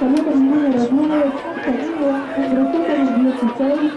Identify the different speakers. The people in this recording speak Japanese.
Speaker 1: Saludos a mi número 9, número número 16.